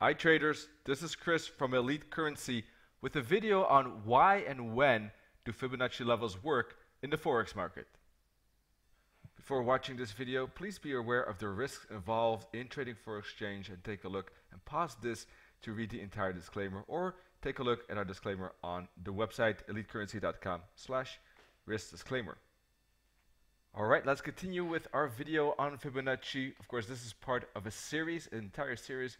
Hi traders, this is Chris from Elite CurrenSea with a video on why and when do Fibonacci levels work in the Forex market. Before watching this video, please be aware of the risks involved in trading for exchange and take a look and pause this to read the entire disclaimer or take a look at our disclaimer on the website elitecurrensea.com slash risk disclaimer. Alright, let's continue with our video on Fibonacci. Of course, this is part of a series, an entire series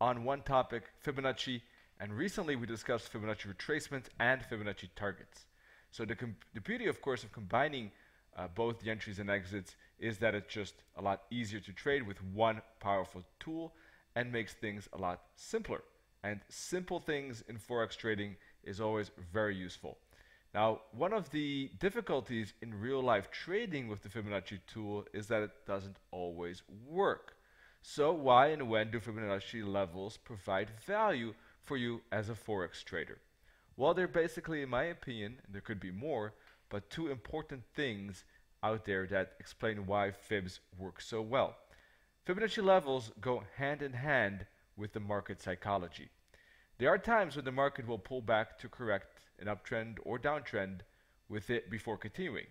on one topic, Fibonacci, and recently we discussed Fibonacci retracements and Fibonacci targets. So the, the beauty, of course, of combining uh, both the entries and exits is that it's just a lot easier to trade with one powerful tool and makes things a lot simpler. And simple things in Forex trading is always very useful. Now, one of the difficulties in real life trading with the Fibonacci tool is that it doesn't always work. So why and when do Fibonacci levels provide value for you as a Forex trader? Well, they're basically, in my opinion, there could be more, but two important things out there that explain why Fibs work so well. Fibonacci levels go hand in hand with the market psychology. There are times when the market will pull back to correct an uptrend or downtrend with it before continuing.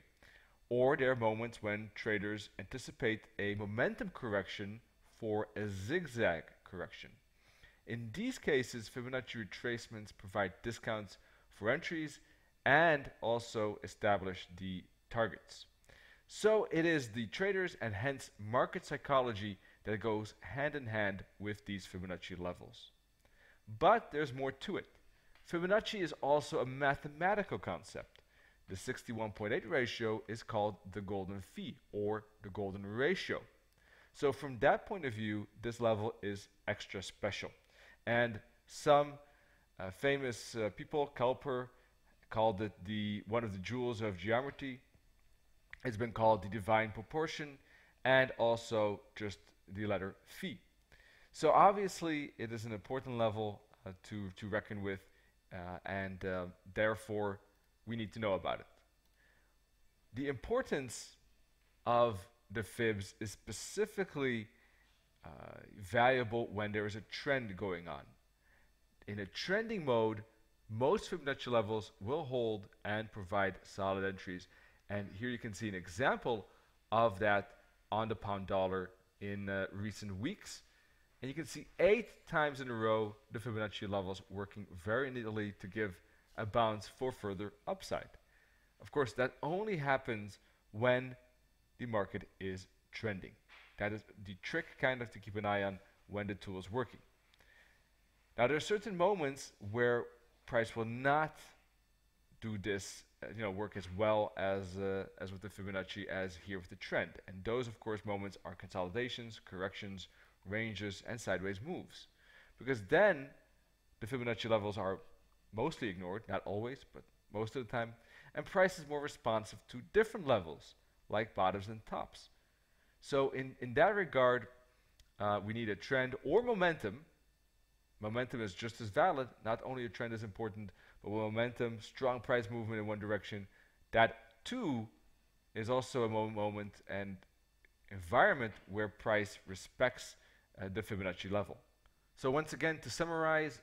Or there are moments when traders anticipate a momentum correction for a zigzag correction. In these cases, Fibonacci retracements provide discounts for entries and also establish the targets. So it is the traders and hence market psychology that goes hand in hand with these Fibonacci levels. But there's more to it. Fibonacci is also a mathematical concept. The 61.8 ratio is called the golden phi or the golden ratio. So from that point of view, this level is extra special. And some uh, famous uh, people, Kepler, called it the one of the jewels of geometry. It's been called the divine proportion and also just the letter phi. So obviously it is an important level uh, to, to reckon with uh, and uh, therefore we need to know about it. The importance of the fibs is specifically uh, valuable when there is a trend going on. In a trending mode, most Fibonacci levels will hold and provide solid entries. And here you can see an example of that on the pound dollar in uh, recent weeks. And you can see eight times in a row the Fibonacci levels working very neatly to give a bounce for further upside. Of course, that only happens when the market is trending. That is the trick kind of to keep an eye on when the tool is working. Now there are certain moments where price will not do this, uh, you know, work as well as uh, as with the Fibonacci as here with the trend. And those, of course, moments are consolidations, corrections, ranges, and sideways moves. Because then the Fibonacci levels are mostly ignored, not always, but most of the time, and price is more responsive to different levels like bottoms and tops. So in, in that regard, uh, we need a trend or momentum. Momentum is just as valid. Not only a trend is important, but momentum, strong price movement in one direction, that too is also a mo moment and environment where price respects uh, the Fibonacci level. So once again, to summarize,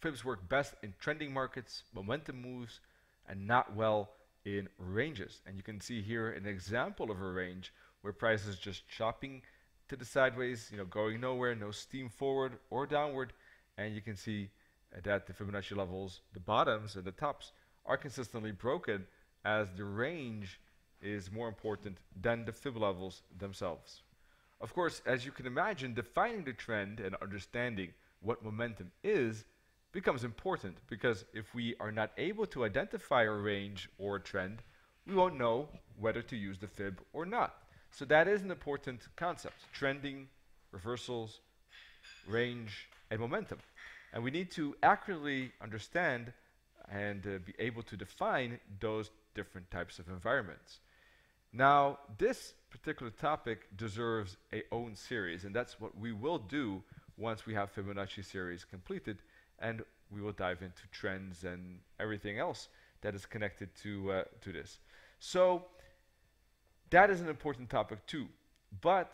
Fibs work best in trending markets, momentum moves, and not well in ranges. And you can see here an example of a range where price is just chopping to the sideways, you know, going nowhere, no steam forward or downward. And you can see that the Fibonacci levels, the bottoms and the tops, are consistently broken as the range is more important than the fib levels themselves. Of course, as you can imagine, defining the trend and understanding what momentum is becomes important because if we are not able to identify a range or a trend, we won't know whether to use the fib or not. So that is an important concept, trending, reversals, range, and momentum. And we need to accurately understand and uh, be able to define those different types of environments. Now, this particular topic deserves a own series, and that's what we will do once we have Fibonacci series completed and we will dive into trends and everything else that is connected to uh, to this. So that is an important topic too, but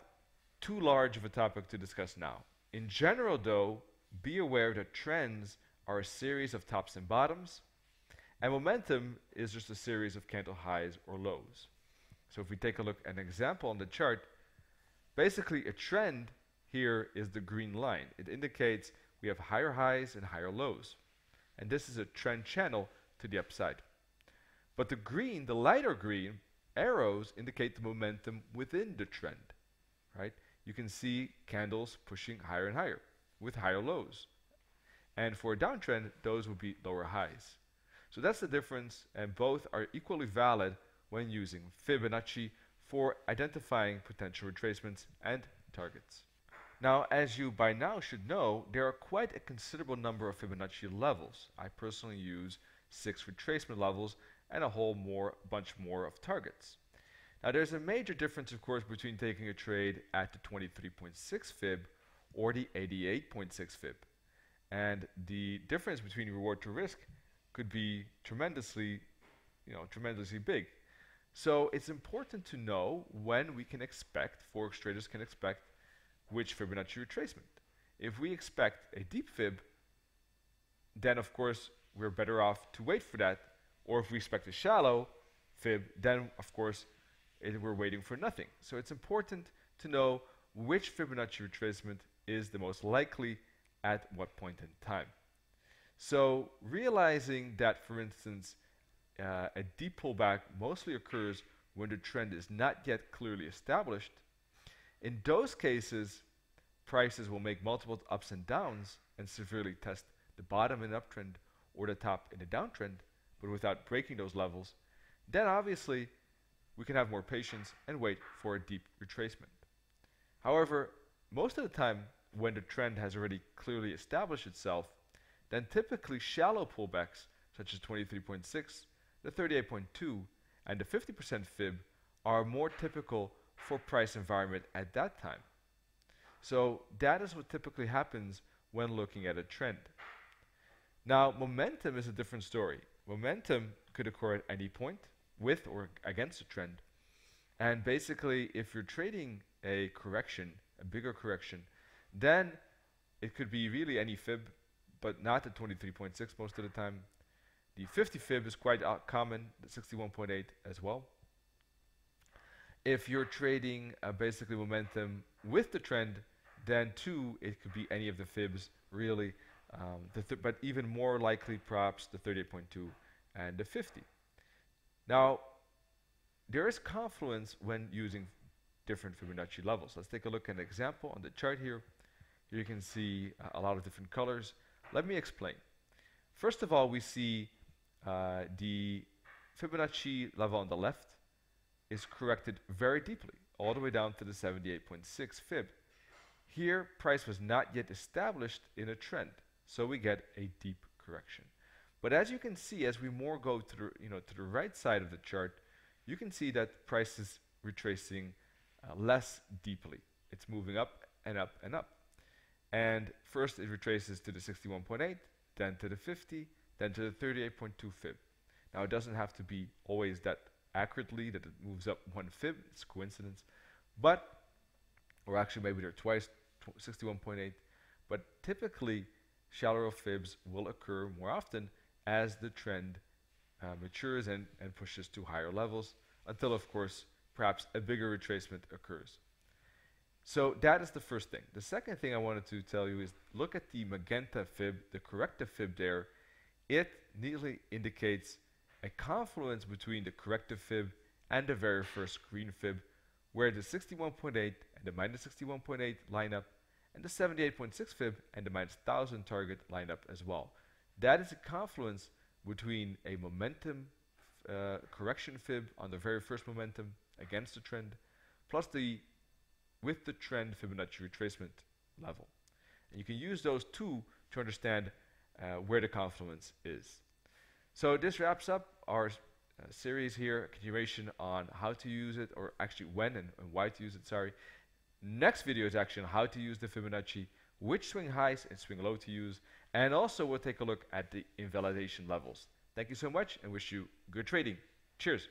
too large of a topic to discuss now. In general, though, be aware that trends are a series of tops and bottoms, and momentum is just a series of candle highs or lows. So if we take a look at an example on the chart, basically a trend here is the green line. It indicates we have higher highs and higher lows. And this is a trend channel to the upside. But the green, the lighter green, arrows indicate the momentum within the trend, right? You can see candles pushing higher and higher with higher lows. And for a downtrend, those would be lower highs. So that's the difference, and both are equally valid when using Fibonacci for identifying potential retracements and targets. Now, as you by now should know, there are quite a considerable number of Fibonacci levels. I personally use six retracement levels and a whole more bunch more of targets. Now, there's a major difference, of course, between taking a trade at the 23.6 fib or the 88.6 fib. And the difference between reward to risk could be tremendously, you know, tremendously big. So it's important to know when we can expect, forex traders can expect which Fibonacci retracement. If we expect a deep fib, then of course we're better off to wait for that. Or if we expect a shallow fib, then of course it, we're waiting for nothing. So it's important to know which Fibonacci retracement is the most likely at what point in time. So realizing that, for instance, uh, a deep pullback mostly occurs when the trend is not yet clearly established, in those cases, prices will make multiple ups and downs and severely test the bottom in an uptrend or the top in the downtrend, but without breaking those levels, then obviously we can have more patience and wait for a deep retracement. However, most of the time when the trend has already clearly established itself, then typically shallow pullbacks such as 23.6, the 38.2, and the 50% fib are more typical for price environment at that time. So that is what typically happens when looking at a trend. Now, momentum is a different story. Momentum could occur at any point with or against a trend. And basically, if you're trading a correction, a bigger correction, then it could be really any fib, but not the 23.6 most of the time. The 50 fib is quite uh, common, the 61.8 as well. If you're trading uh, basically momentum with the trend, then two, it could be any of the fibs really, um, th but even more likely perhaps the 38.2 and the 50. Now, there is confluence when using different Fibonacci levels. Let's take a look at an example on the chart here. Here you can see uh, a lot of different colors. Let me explain. First of all, we see uh, the Fibonacci level on the left is corrected very deeply, all the way down to the 78.6 fib. Here, price was not yet established in a trend, so we get a deep correction. But as you can see, as we more go to the, you know, to the right side of the chart, you can see that price is retracing uh, less deeply. It's moving up and up and up. And first it retraces to the 61.8, then to the 50, then to the 38.2 fib. Now it doesn't have to be always that accurately that it moves up one fib, it's coincidence. But, or actually maybe they're twice 61.8, but typically shallower fibs will occur more often as the trend uh, matures and, and pushes to higher levels until, of course, perhaps a bigger retracement occurs. So that is the first thing. The second thing I wanted to tell you is look at the magenta fib, the corrective fib there. It neatly indicates a confluence between the corrective fib and the very first green fib, where the 61.8 and the minus 61.8 line up, and the 78.6 fib and the minus 1000 target line up as well. That is a confluence between a momentum uh, correction fib on the very first momentum against the trend, plus the with the trend Fibonacci retracement level. And you can use those two to understand uh, where the confluence is. So this wraps up our uh, series here, continuation on how to use it, or actually when and, and why to use it, sorry. Next video is actually on how to use the Fibonacci, which swing highs and swing low to use, and also we'll take a look at the invalidation levels. Thank you so much and wish you good trading. Cheers.